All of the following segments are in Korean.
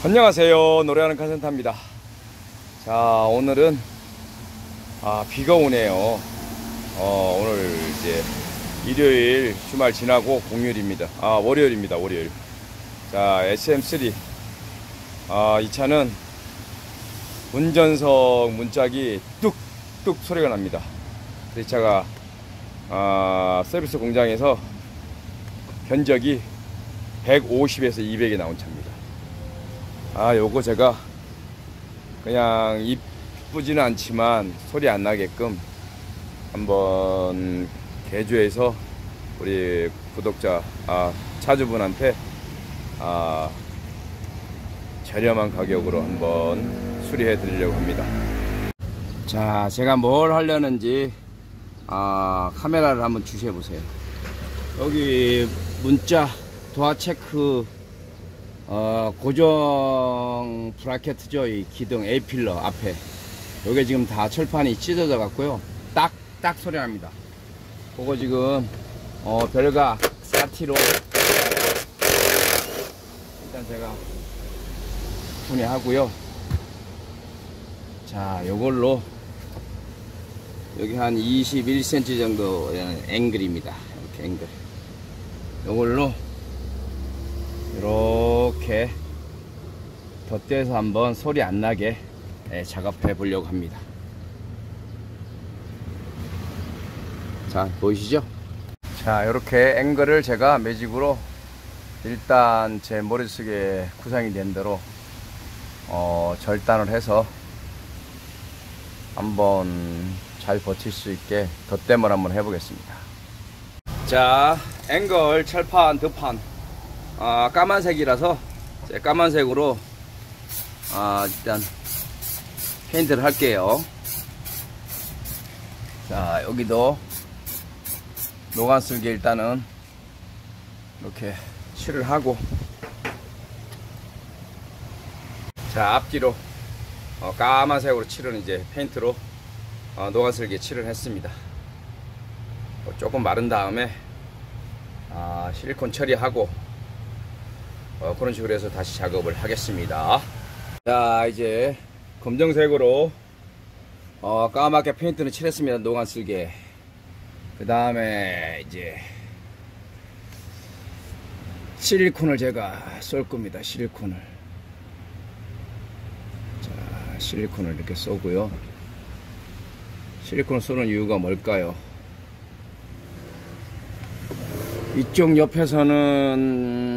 안녕하세요. 노래하는 카센터입니다. 자 오늘은 아 비가 오네요. 어 오늘 이제 일요일 주말 지나고 공휴일입니다. 아 월요일입니다 월요일. 자 SM3 아이 차는 운전석 문짝이 뚝뚝 소리가 납니다. 이 차가 아 서비스 공장에서 견적이 150에서 200에 나온 차입니다 아 요거 제가 그냥 이쁘지는 않지만 소리 안 나게끔 한번 개조해서 우리 구독자 아 차주분한테 아 저렴한 가격으로 한번 수리해 드리려고 합니다. 자 제가 뭘 하려는지 아 카메라를 한번 주셔 보세요. 여기 문자 도화 체크 어, 고정 브라켓이죠. 이 기둥 A 필러 앞에. 요게 지금 다 철판이 찢어져 갖고요. 딱, 딱 소리 납니다. 그거 지금, 어, 별각 4T로. 일단 제가 분해하고요. 자, 요걸로 여기 한 21cm 정도 앵글입니다. 이렇게 앵글. 요걸로 이렇게 덧대서 한번 소리 안 나게 예, 작업해 보려고 합니다. 자, 보이시죠? 자, 이렇게 앵글을 제가 매직으로 일단 제 머릿속에 구상이 된 대로 어, 절단을 해서 한번 잘 버틸 수 있게 덧댐을 한번 해보겠습니다. 자, 앵글 철판, 덧판 아, 까만색이라서 까만색으로 아, 일단 페인트를 할게요. 자, 여기도 노간슬기 일단은 이렇게 칠을 하고 자, 앞뒤로 어, 까만색으로 칠은 이제 페인트로 어, 노간슬기 칠을 했습니다. 어, 조금 마른 다음에 아, 실리콘 처리하고 어, 그런 식으로 해서 다시 작업을 하겠습니다. 자, 이제 검정색으로 어, 까맣게 페인트는 칠했습니다. 노간 쓸게. 그 다음에 이제 실리콘을 제가 쏠 겁니다. 실리콘을. 자, 실리콘을 이렇게 쏘고요. 실리콘을 쏘는 이유가 뭘까요? 이쪽 옆에서는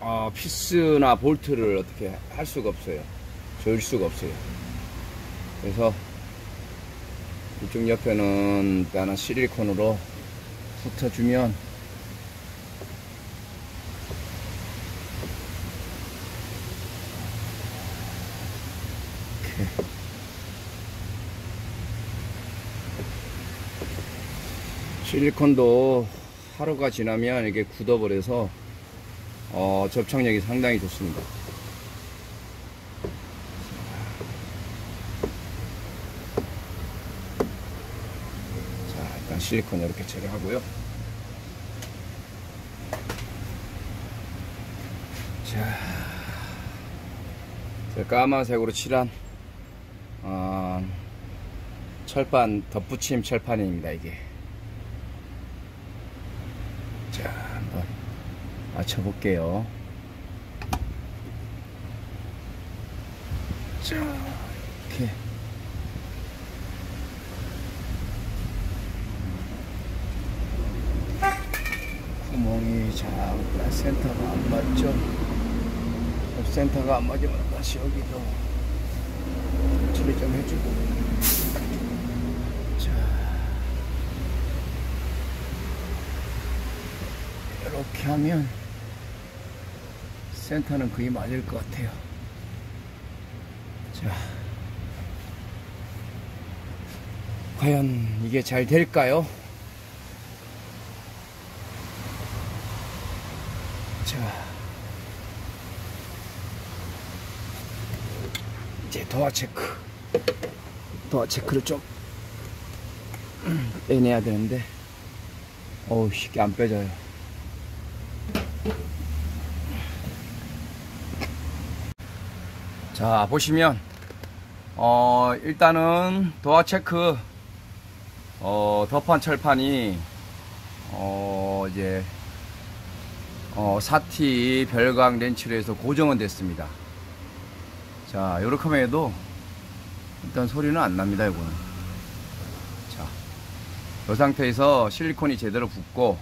어, 피스나 볼트를 어떻게 할 수가 없어요. 조일 수가 없어요. 그래서 이쪽 옆에는 일단은 실리콘으로 붙어주면 실리콘도 하루가 지나면 이게 굳어버려서 어, 접착력이 상당히 좋습니다. 자, 일단 실리콘 이렇게 처리하고요. 자, 까만색으로 칠한 어, 철판 덧붙임 철판입니다. 이게. 자, 한번 맞춰볼게요. 자, 이렇게. 구멍이 잠깐 센터가 안 맞죠? 센터가 안 맞으면 다시 여기도 처리 좀 해주고. 자. 이렇게 하면 센터는 거의 맞을 것 같아요. 자, 과연 이게 잘 될까요? 자, 이제 도화 체크, 도화 체크를 좀 빼내야 되는데, 어우 쉽게 안 빼져요. 자 보시면 어 일단은 도어 체크 어 덮판 철판이 어 이제 어 사티 별강 렌치로 해서 고정은 됐습니다. 자 요렇게 하면 해도 일단 소리는 안 납니다 이거는. 자이 상태에서 실리콘이 제대로 붙고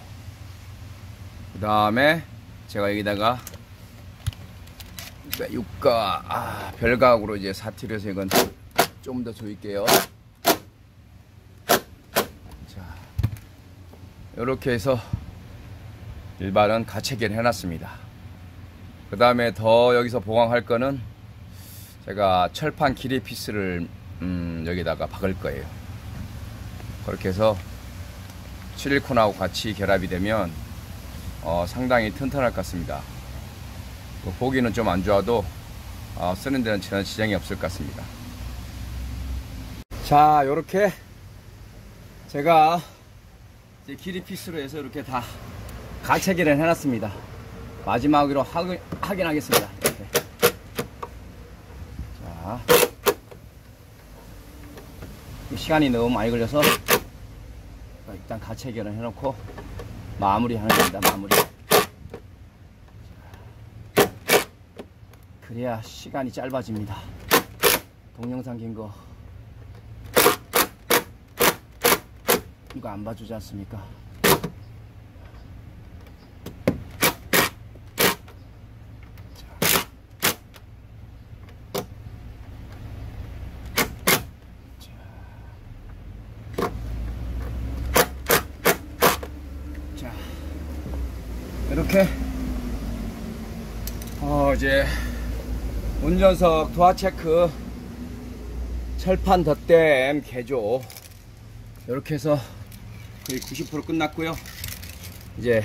그 다음에 제가 여기다가 네, 육가. 아, 별각으로 이제 사티를 해서 이건 좀 더 조일게요. 자 이렇게 해서 일반은 가채기를 해놨습니다. 그 다음에 더 여기서 보강할 거는 제가 철판 길이 피스를 음, 여기다가 박을 거예요. 그렇게 해서 실리콘하고 같이 결합이 되면 어, 상당히 튼튼할 것 같습니다. 뭐 보기는 좀 안 좋아도 어, 쓰는 데는 전혀 지장이 없을 것 같습니다. 자 요렇게 제가 이제 길이 피스로 해서 이렇게 다 가채기를 해놨습니다. 마지막으로 확인, 확인하겠습니다. 이렇게. 자. 시간이 너무 많이 걸려서 일단 가채기를 해놓고 마무리 하는 겁니다 마무리 그래야 시간이 짧아집니다. 동영상 긴 거 이거 안 봐주지 않습니까? 자, 이렇게 어 이제 운전석 도화 체크. 철판 덧댐 개조. 이렇게 해서 거의 90% 끝났고요. 이제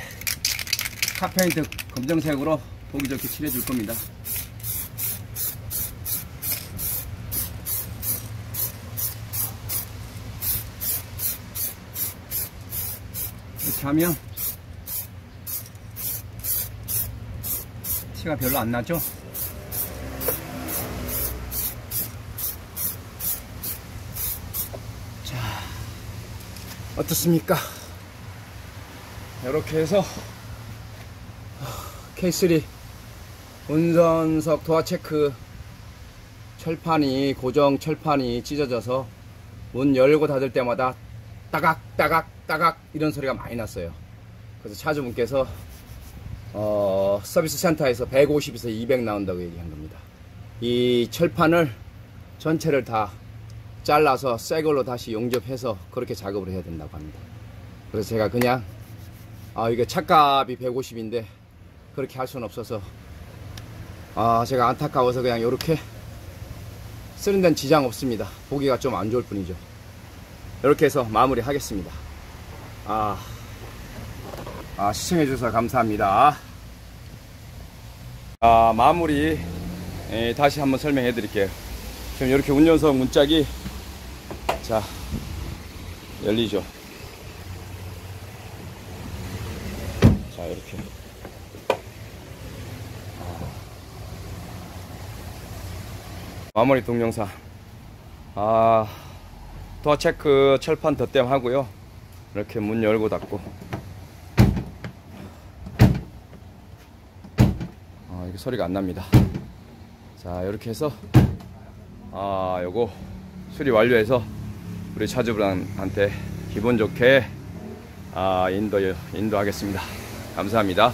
카페인트 검정색으로 보기 좋게 칠해 줄 겁니다. 이렇게 하면 티가 별로 안 나죠? 어떻습니까? 이렇게 해서 K3 운전석 도어 체크 철판이 고정 철판이 찢어져서 문 열고 닫을 때마다 따각 따각 따각 이런 소리가 많이 났어요. 그래서 차주분께서 어, 서비스 센터에서 150에서 200 나온다고 얘기한 겁니다. 이 철판을 전체를 다 잘라서 새 걸로 다시 용접해서 그렇게 작업을 해야 된다고 합니다. 그래서 제가 그냥 아 이게 차값이 150인데 그렇게 할 수는 없어서 아 제가 안타까워서 그냥 이렇게 쓰는 데는 지장 없습니다. 보기가 좀 안 좋을 뿐이죠. 이렇게 해서 마무리 하겠습니다. 아, 아 시청해 주셔서 감사합니다. 아 마무리 에, 다시 한번 설명해 드릴게요. 지금 이렇게 운전석 문짝이 자 열리죠? 자 이렇게. 아. 마무리 동영상. 아 도어 체크 철판 덧댐 하고요. 이렇게 문 열고 닫고. 아 이게 소리가 안 납니다. 자 이렇게 해서 아 요거 수리 완료해서 우리 차주분한테 기분 좋게 아 인도 인도하겠습니다. 감사합니다